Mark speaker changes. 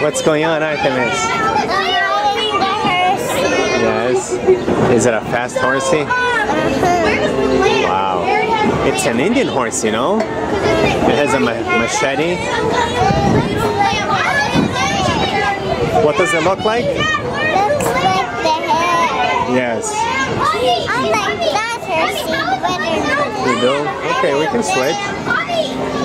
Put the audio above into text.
Speaker 1: What's going on, Artemis? Yes. Is it a fast horsey? Wow. It's an Indian horse, you know? It has a ma machete. What does it look like?
Speaker 2: Looks like the head.
Speaker 1: Yes.
Speaker 2: I like that horsey better.
Speaker 1: You do? Okay, we can switch.